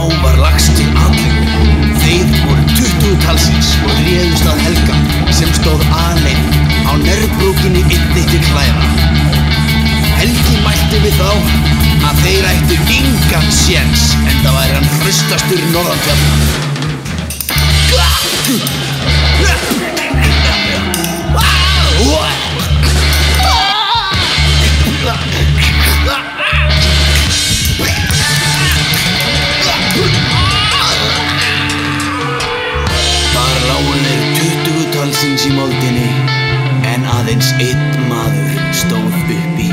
Þá var lagst í allu, þeir voru tuttugu talsins og réðust að helga sem stóð aðlein á nörðbrókinni ytti til hlæra. Helgi mælti við þá að þeir ættu yngan séns en það væri hann hröstastur norðanfjörna. Talsins í moldinni en aðeins einn maður stóð uppi